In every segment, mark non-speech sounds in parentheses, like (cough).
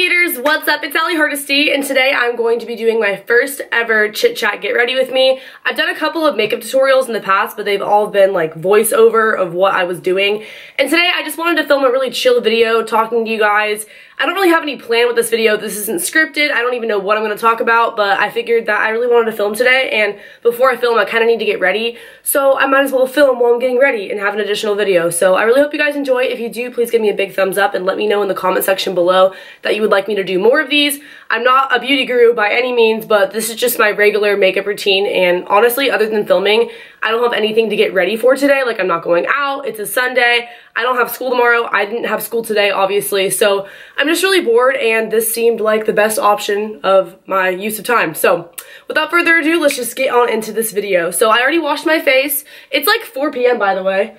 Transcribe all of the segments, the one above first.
What's up? It's Ally Hardesty, and today I'm going to be doing my first ever chit chat get ready with me. I've done a couple of makeup tutorials in the past, but they've all been like voiceover of what I was doing. And today I just wanted to film a really chill video talking to you guys I don't really have any plan with this video. This isn't scripted. I don't even know what I'm going to talk about, but I figured that I really wanted to film today, and before I film, I kind of need to get ready, so I might as well film while I'm getting ready and have an additional video. So I really hope you guys enjoy. If you do, please give me a big thumbs up and let me know in the comment section below that you would like me to do more of these. I'm not a beauty guru by any means, but this is just my regular makeup routine, and honestly, other than filming, I don't have anything to get ready for today. Like, I'm not going out. It's a Sunday. I don't have school tomorrow. I didn't have school today, obviously. So I'm just really bored, and this seemed like the best option of my use of time. So without further ado, let's just get on into this video. So I already washed my face. It's like 4 p.m., by the way.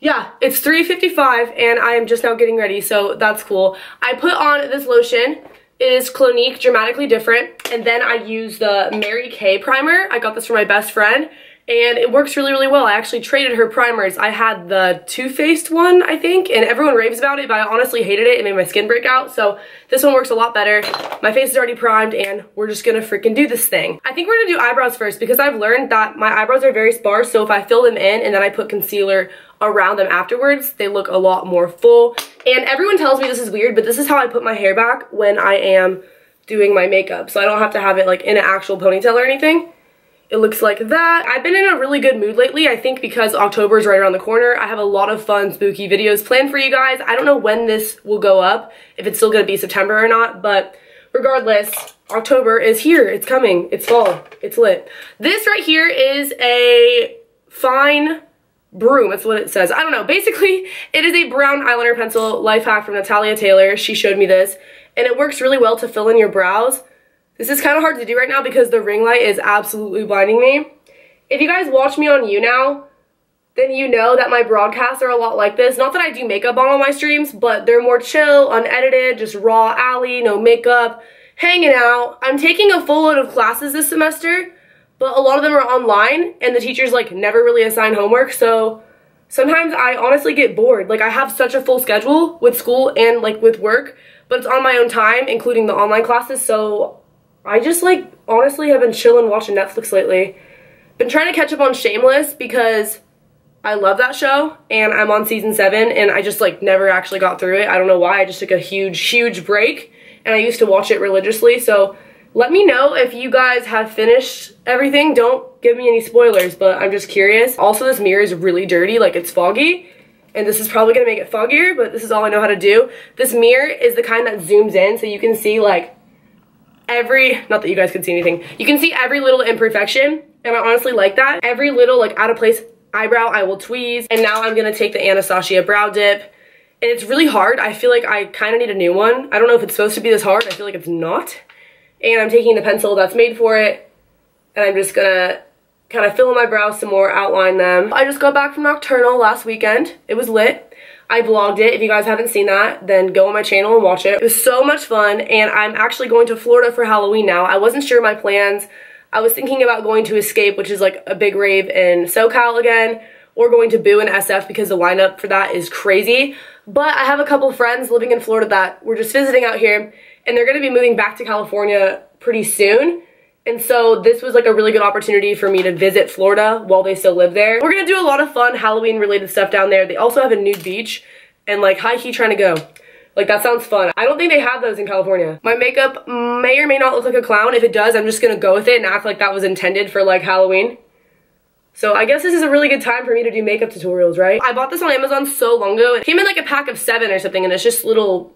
Yeah, it's 3.55, and I am just now getting ready, so that's cool. I put on this lotion. It is Clinique Dramatically Different, and then I use the Mary Kay primer. I got this from my best friend and it works really, really well. I actually traded her primers. I had the Too Faced one, I think, and everyone raves about it, but I honestly hated it. It made my skin break out, so this one works a lot better. My face is already primed, and we're just gonna freaking do this thing. I think we're gonna do eyebrows first because I've learned that my eyebrows are very sparse, so if I fill them in and then I put concealer around them afterwards, they look a lot more full. And everyone tells me this is weird, but this is how I put my hair back when I am doing my makeup, so I don't have to have it like in an actual ponytail or anything. It looks like that. I've been in a really good mood lately, I think because October is right around the corner. I have a lot of fun spooky videos planned for you guys. I don't know when this will go up, if it's still going to be September or not, but regardless, October is here. It's coming. It's fall. It's lit. This right here is a fine broom. That's what it says. I don't know. Basically, (laughs) it is a brown eyeliner pencil life hack from Natalia Taylor. She showed me this, and it works really well to fill in your brows. This is kind of hard to do right now because the ring light is absolutely blinding me. If you guys watch me on YouNow, then you know that my broadcasts are a lot like this. Not that I do makeup on all my streams, but they're more chill, unedited, just raw Ally, no makeup, hanging out. I'm taking a full load of classes this semester, but a lot of them are online, and the teachers like never really assign homework, so sometimes I honestly get bored. Like I have such a full schedule with school and like with work, but it's on my own time, including the online classes, so I just like honestly have been chilling watching Netflix lately. Been trying to catch up on Shameless because I love that show and I'm on season 7 and I just like never actually got through it. I don't know why. I just took a huge huge break and I used to watch it religiously. So let me know if you guys have finished everything. Don't give me any spoilers, but I'm just curious. Also, this mirror is really dirty, like it's foggy. And this is probably gonna make it foggier, but this is all I know how to do. This mirror is the kind that zooms in so you can see like every, not that you guys can see anything, you can see every little imperfection. And I honestly like that. Every little like out of place eyebrow I will tweeze. And now I'm gonna take the Anastasia Brow Dip. And it's really hard. I feel like I kind of need a new one. I don't know if it's supposed to be this hard. I feel like it's not. And I'm taking the pencil that's made for it. And I'm just gonna kind of fill in my brows some more, outline them. I just got back from Nocturnal last weekend. It was lit. I vlogged it. If you guys haven't seen that, then go on my channel and watch it. It was so much fun, and I'm actually going to Florida for Halloween now. I wasn't sure my plans. I was thinking about going to Escape, which is like a big rave in SoCal again, or going to Boo in SF because the lineup for that is crazy. But I have a couple friends living in Florida that were just visiting out here, and they're going to be moving back to California pretty soon. And so this was like a really good opportunity for me to visit Florida while they still live there. We're gonna do a lot of fun Halloween related stuff down there. They also have a nude beach and like high key trying to go. Like that sounds fun. I don't think they have those in California. My makeup may or may not look like a clown. If it does, I'm just gonna go with it and act like that was intended for like Halloween. So I guess this is a really good time for me to do makeup tutorials, right? I bought this on Amazon so long ago. It came in like a pack of seven or something and it's just little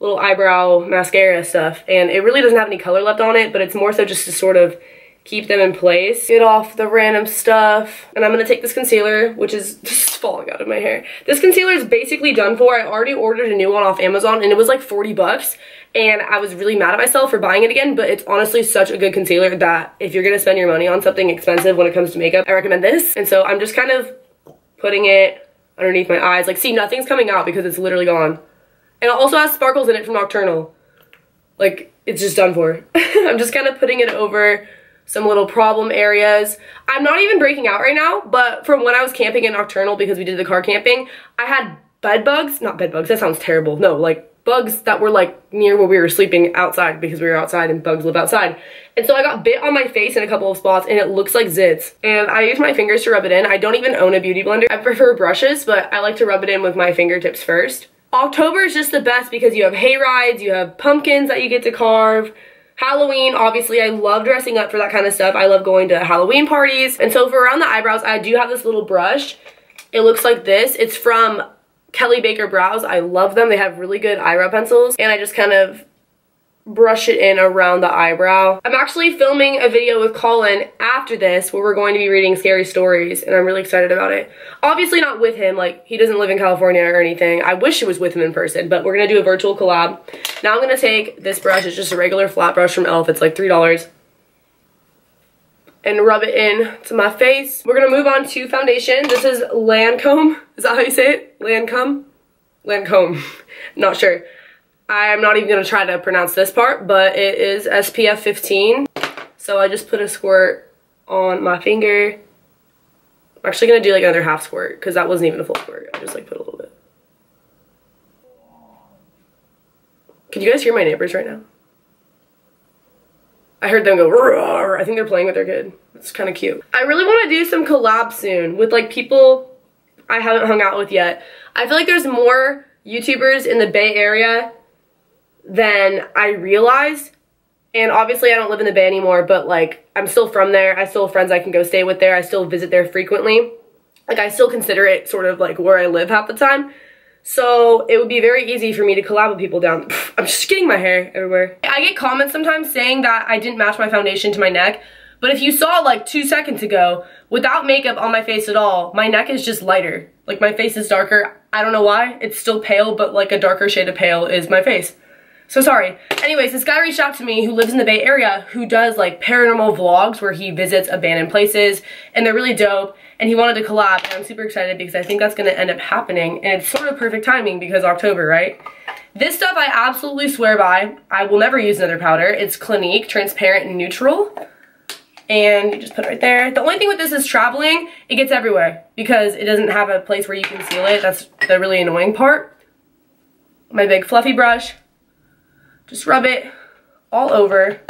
little eyebrow mascara stuff. And it really doesn't have any color left on it, but it's more so just to sort of keep them in place. Get off the random stuff. And I'm to take this concealer, which is (laughs) just falling out of my hair. This concealer is basically done for. I already ordered a new one off Amazon and it was like 40 bucks. And I was really mad at myself for buying it again, but it's honestly such a good concealer that if you're to spend your money on something expensive when it comes to makeup, I recommend this. And so I'm just kind of putting it underneath my eyes. Like, see, nothing's coming out because it's literally gone. And it also has sparkles in it from Nocturnal. Like, it's just done for. (laughs) I'm just kind of putting it over some little problem areas. I'm not even breaking out right now, but from when I was camping in Nocturnal because we did the car camping, I had bed bugs. Not bed bugs, that sounds terrible. No, like bugs that were like near where we were sleeping outside because we were outside and bugs live outside. And so I got bit on my face in a couple of spots and it looks like zits. And I use my fingers to rub it in. I don't even own a beauty blender. I prefer brushes, but I like to rub it in with my fingertips first. October is just the best because you have hay rides, you have pumpkins that you get to carve, Halloween, obviously, I love dressing up for that kind of stuff. I love going to Halloween parties. And so for around the eyebrows, I do have this little brush. It looks like this. It's from Kelly Baker Brows. I love them. They have really good eyebrow pencils. And I just kind of brush it in around the eyebrow. I'm actually filming a video with Colin after this where we're going to be reading scary stories and I'm really excited about it. Obviously not with him, like he doesn't live in California or anything. I wish it was with him in person, but we're gonna do a virtual collab. Now I'm gonna take this brush, it's just a regular flat brush from e.l.f. It's like $3 and rub it in to my face. We're gonna move on to foundation. This is Lancome. Is that how you say it? Lancome? Lancome. (laughs) Not sure. I'm not even going to try to pronounce this part, but it is SPF 15. So I just put a squirt on my finger. I'm actually going to do like another half squirt because that wasn't even a full squirt. I just like put a little bit. Can you guys hear my neighbors right now? I heard them go Roar. I think they're playing with their kid. It's kind of cute. I really want to do some collabs soon with like people I haven't hung out with yet. I feel like there's more YouTubers in the Bay Area than I realized. And obviously I don't live in the Bay anymore, but like I'm still from there. I still have friends I can go stay with there. I still visit there frequently. Like I still consider it sort of like where I live half the time. So it would be very easy for me to collab with people down. (laughs) I'm just getting my hair everywhere. I get comments sometimes saying that I didn't match my foundation to my neck. But if you saw like two seconds ago, without makeup on my face at all, my neck is just lighter. Like my face is darker. I don't know why. It's still pale, but like a darker shade of pale is my face. So sorry. Anyways, this guy reached out to me who lives in the Bay Area who does like paranormal vlogs where he visits abandoned places and they're really dope and he wanted to collab and I'm super excited because I think that's going to end up happening and it's sort of perfect timing because October, right? This stuff I absolutely swear by. I will never use another powder. It's Clinique Transparent and Neutral and you just put it right there. The only thing with this is traveling, it gets everywhere because it doesn't have a place where you can seal it. That's the really annoying part. My big fluffy brush just rub it all over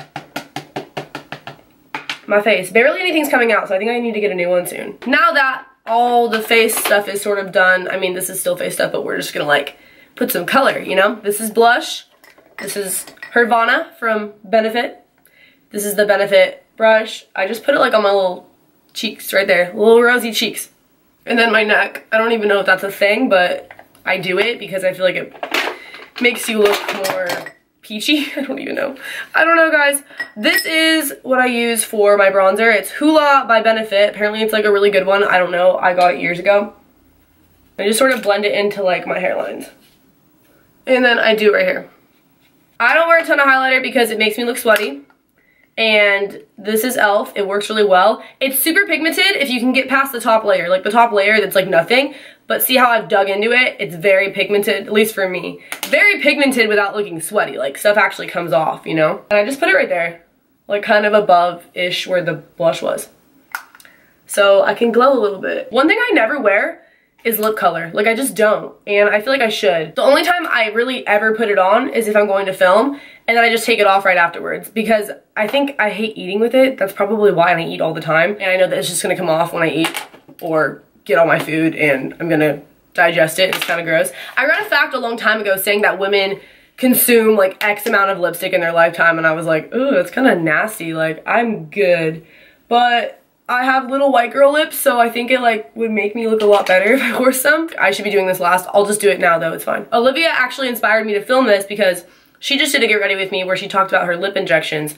my face. Barely anything's coming out, so I think I need to get a new one soon. Now that all the face stuff is sort of done, I mean, this is still face stuff, but we're just gonna like put some color, you know? This is blush. This is Hervana from Benefit. This is the Benefit brush. I just put it like on my little cheeks right there, little rosy cheeks. And then my neck. I don't even know if that's a thing, but I do it because I feel like it makes you look more peachy. (laughs) I don't even know. I don't know, guys. This is what I use for my bronzer. It's Hoola by Benefit. Apparently it's like a really good one. I don't know. I got it years ago. I just sort of blend it into like my hairlines. And then I do right here. I don't wear a ton of highlighter because it makes me look sweaty. And this is e.l.f. It works really well. It's super pigmented if you can get past the top layer. Like the top layer that's like nothing. But see how I've dug into it? It's very pigmented, at least for me. Very pigmented without looking sweaty. Like stuff actually comes off, you know? And I just put it right there. Like kind of above-ish where the blush was. So I can glow a little bit. One thing I never wear is lip color. Like I just don't. And I feel like I should. The only time I really ever put it on is if I'm going to film and then I just take it off right afterwards because I think I hate eating with it. That's probably why I eat all the time. And I know that it's just gonna come off when I eat or get all my food and I'm gonna digest it. It's kind of gross. I read a fact a long time ago saying that women consume like X amount of lipstick in their lifetime and I was like, ooh, it's kind of nasty. Like, I'm good. But I have little white girl lips, so I think it like would make me look a lot better (laughs) if I wore some. I should be doing this last. I'll just do it now though, it's fine. Olivia actually inspired me to film this because she just did a get ready with me where she talked about her lip injections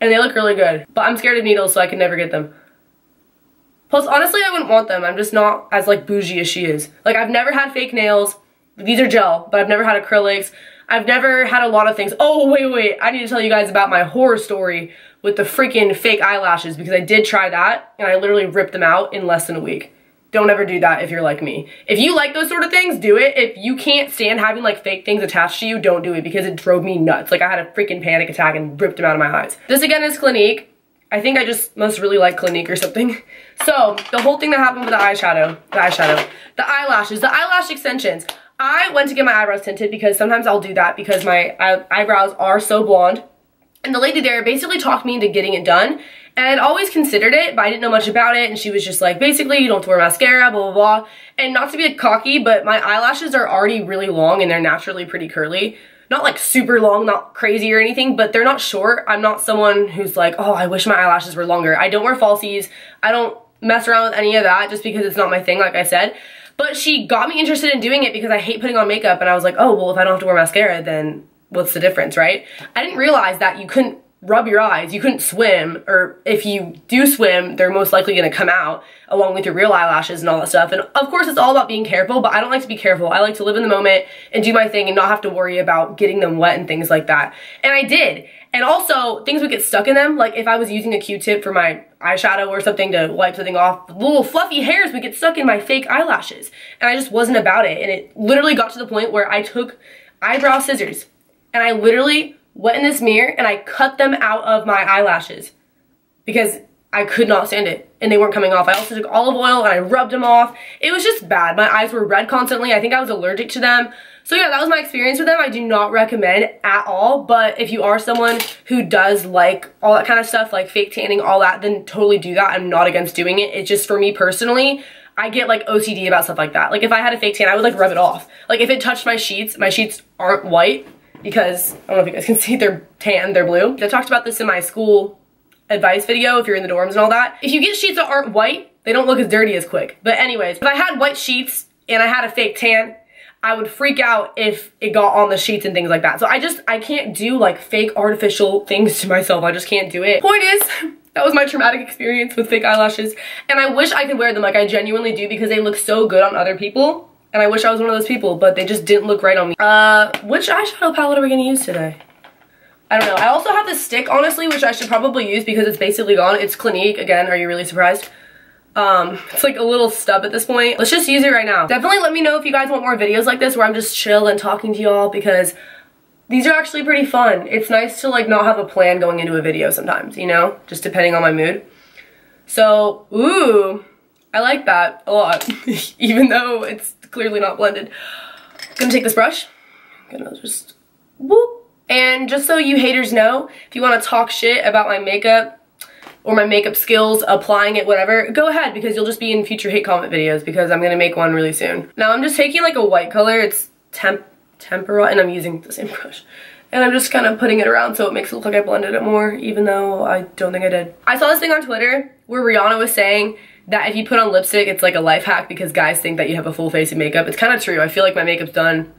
and they look really good. But I'm scared of needles so I can never get them. Plus, honestly, I wouldn't want them. I'm just not as, like, bougie as she is. Like, I've never had fake nails. These are gel, but I've never had acrylics. I've never had a lot of things. Oh, wait, wait. I need to tell you guys about my horror story with the freaking fake eyelashes because I did try that and I literally ripped them out in less than a week. Don't ever do that if you're like me. If you like those sort of things, do it. If you can't stand having like fake things attached to you, don't do it because it drove me nuts. Like I had a freaking panic attack and ripped them out of my eyes. This again is Clinique. I think I just must really like Clinique or something. (laughs) So, the whole thing that happened with the eyeshadow, the eyeshadow, the eyelashes, the eyelash extensions. I went to get my eyebrows tinted because sometimes I'll do that because my eyebrows are so blonde. And the lady there basically talked me into getting it done. And I'd always considered it, but I didn't know much about it. And she was just like, basically, you don't have to wear mascara, blah, blah, blah. And not to be cocky, but my eyelashes are already really long and they're naturally pretty curly. Not like super long, not crazy or anything, but they're not short. I'm not someone who's like, oh, I wish my eyelashes were longer. I don't wear falsies. I don't mess around with any of that just because it's not my thing, like I said. But she got me interested in doing it because I hate putting on makeup and I was like, oh, well, if I don't have to wear mascara, then what's the difference, right? I didn't realize that you couldn't rub your eyes, you couldn't swim, or if you do swim, they're most likely gonna come out along with your real eyelashes and all that stuff. And of course, it's all about being careful, but I don't like to be careful. I like to live in the moment and do my thing and not have to worry about getting them wet and things like that. And I did. And also, things would get stuck in them. Like if I was using a Q-tip for my eyeshadow or something to wipe something off, little fluffy hairs would get stuck in my fake eyelashes. And I just wasn't about it. And it literally got to the point where I took eyebrow scissors and I literally went in this mirror and I cut them out of my eyelashes because I could not stand it and they weren't coming off. I also took olive oil and I rubbed them off. It was just bad. My eyes were red constantly. I think I was allergic to them. So yeah, that was my experience with them. I do not recommend at all, but if you are someone who does like all that kind of stuff, like fake tanning, all that, then totally do that. I'm not against doing it. It's just for me personally, I get like OCD about stuff like that. Like if I had a fake tan, I would like rub it off. Like if it touched my sheets, my sheets aren't white, because I don't know if you guys can (laughs) see they're tan, they're blue. I talked about this in my school advice video if you're in the dorms and all that. If you get sheets that aren't white, they don't look as dirty as quick. But anyways, if I had white sheets and I had a fake tan, I would freak out if it got on the sheets and things like that. So I just, I can't do like fake artificial things (laughs) to myself. I just can't do it. Point is, (laughs) that was my traumatic experience with fake eyelashes. And I wish I could wear them like I genuinely do because they look so good on other people. And I wish I was one of those people, but they just didn't look right on me. Uh, which eyeshadow palette are we gonna use today? I don't know. I also have this stick, honestly, which I should probably use because it's basically gone. It's Clinique. Again, are you really surprised? Um, (laughs) it's like a little stub at this point. Let's just use it right now. Definitely let me know if you guys want more videos like this where I'm just chill and talking to y'all because these are actually pretty fun. It's nice to like not have a plan going into a video sometimes, you know? Just depending on my mood. So, ooh, I like that a lot, (laughs) even though it's clearly not blended. I'm gonna take this brush. I'm gonna just whoop. And just so you haters know, if you wanna talk shit about my makeup or my makeup skills, applying it, whatever, go ahead because you'll just be in future hate comment videos because I'm gonna make one really soon. Now I'm just taking like a white color, it's temp tempera, and I'm using the same (laughs) brush. And I'm just kind of putting it around so it makes it look like I blended it more, even though I don't think I did. I saw this thing on Twitter where Rihanna was saying that if you put on lipstick, it's like a life hack because guys think that you have a full face of makeup. It's kind of true. I feel like my makeup's done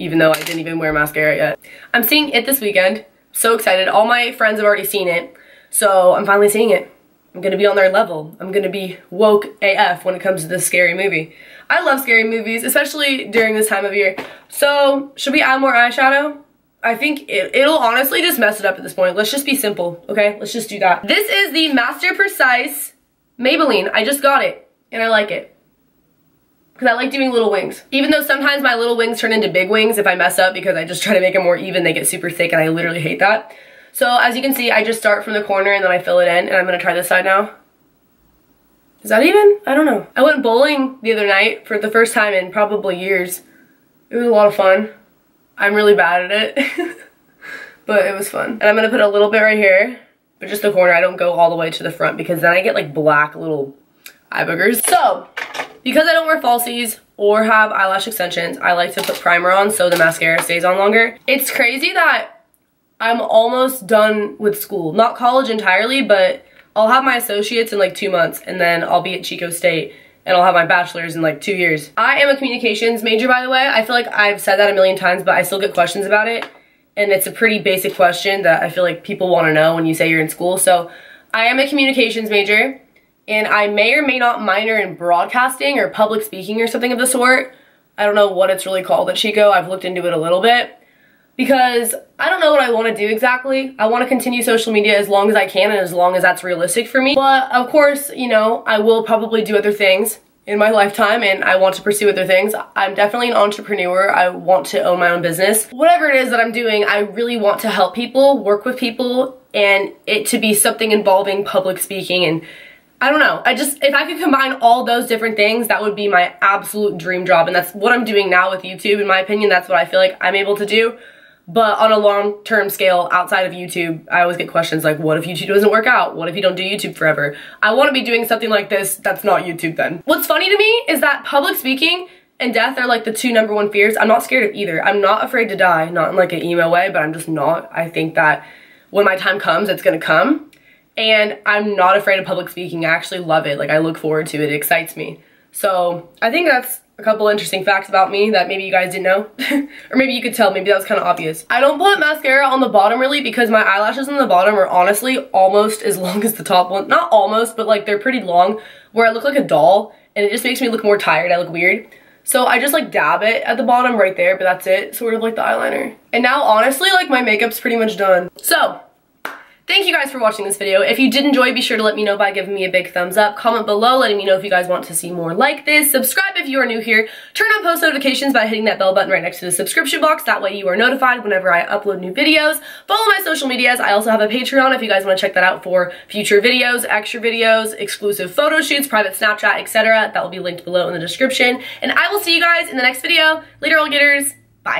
even though I didn't even wear mascara yet. I'm seeing it this weekend. So excited. All my friends have already seen it. So I'm finally seeing it. I'm gonna be on their level. I'm gonna be woke AF when it comes to this scary movie. I love scary movies, especially during this time of year. So, should we add more eyeshadow? I think it, it'll honestly just mess it up at this point. Let's just be simple, okay? Let's just do that. This is the Master Precise Maybelline. I just got it, and I like it. Because I like doing little wings. Even though sometimes my little wings turn into big wings if I mess up because I just try to make them more even, they get super thick and I literally hate that. So as you can see, I just start from the corner and then I fill it in and I'm going to try this side now. Is that even? I don't know. I went bowling the other night for the first time in probably years. It was a lot of fun. I'm really bad at it. (laughs) but it was fun. And I'm to put a little bit right here but just the corner. I don't go all the way to the front because then I get like black little eye boogers. So, because I don't wear falsies or have eyelash extensions, I like to put primer on so the mascara stays on longer. It's crazy that I'm almost done with school. Not college entirely, but I'll have my associates in like two months and then I'll be at Chico State and I'll have my bachelor's in like two years. I am a communications major, by the way. I feel like I've said that a million times, but I still get questions about it and it's a pretty basic question that I feel like people want to know when you say you're in school. So I am a communications major and I may or may not minor in broadcasting or public speaking or something of the sort. I don't know what it's really called at Chico. I've looked into it a little bit because I don't know what I want to do exactly. I want to continue social media as long as I can and as long as that's realistic for me. But of course, you know, I will probably do other things in my lifetime and I want to pursue other things. I'm definitely an entrepreneur. I want to own my own business. Whatever it is that I'm doing, I really want to help people, work with people, and it to be something involving public speaking and I don't know. I just, if I could combine all those different things, that would be my absolute dream job. And that's what I'm doing now with YouTube. In my opinion, that's what I feel like I'm able to do. But on a long-term scale, outside of YouTube, I always get questions like, what if YouTube doesn't work out? What if you don't do YouTube forever? I want to be doing something like this that's not YouTube then. What's funny to me is that public speaking and death are like the two number one fears. I'm not scared of either. I'm not afraid to die, not in like an emo way, but I'm just not. I think that when my time comes, it's gonna come. And I'm not afraid of public speaking. I actually love it. Like I look forward to it. It excites me. So I think that's a couple interesting facts about me that maybe you guys didn't know. (laughs) or maybe you could tell, maybe that was kind of obvious. I don't put mascara on the bottom really because my eyelashes on the bottom are honestly almost as (laughs) long as the top one. Not almost, but like they're pretty long where I look like a doll and it just makes me look more tired. I look weird. So I just like dab it at the bottom right there, but that's it, sort of like the eyeliner. And now honestly, like my makeup's pretty much done. So Thank you guys for watching this video. If you did enjoy, be sure to let me know by giving me a big thumbs up. Comment below letting me know if you guys want to see more like this. Subscribe if you are new here. Turn on post notifications by hitting that bell button right next to the subscription box. That way you are notified whenever I upload new videos. Follow my social medias. I also have a Patreon if you guys want to check that out for future videos, extra videos, exclusive photo shoots, private Snapchat, etc. That will be linked below in the description. And I will see you guys in the next video. Later, Allygators. Bye.